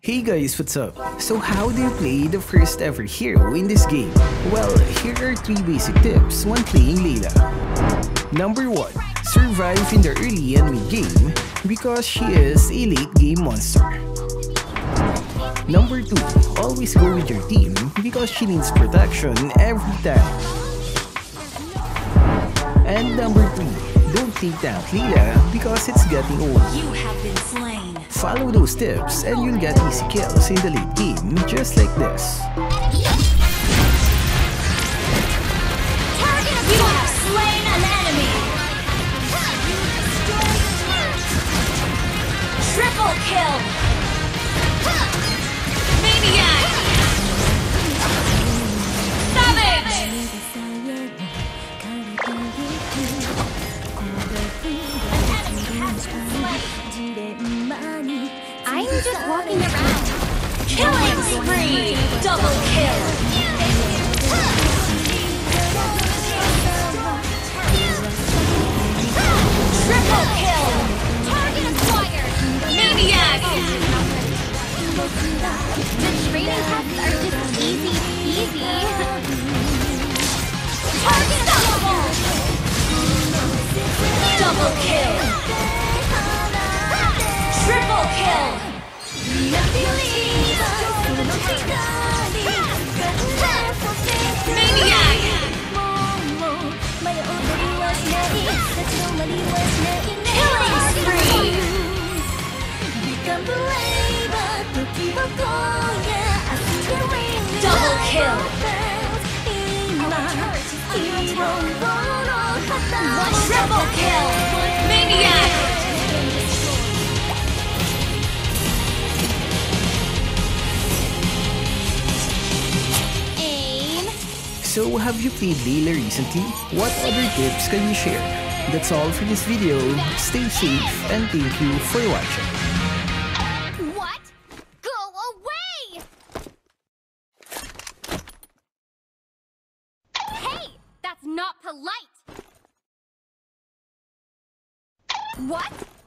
Hey guys, what's up? So how do you play the first ever hero in this game? Well, here are 3 basic tips when playing Layla. Number 1. Survive in the early and mid game because she is a late game monster. Number 2. Always go with your team because she needs protection every time. And number 3. Don't take that Layla because it's getting old. You have been slain. Follow those tips and you'll get easy kills in the late game just like this. Just walking around. Killing spree. Double kill. Triple kill. Target acquired. The training tests are just easy, easy. Double kill. Triple kill. Maniac. Aim. So have you played Layla recently? What other tips can you share? That's all for this video. Stay safe and thank you for watching. Polite! What?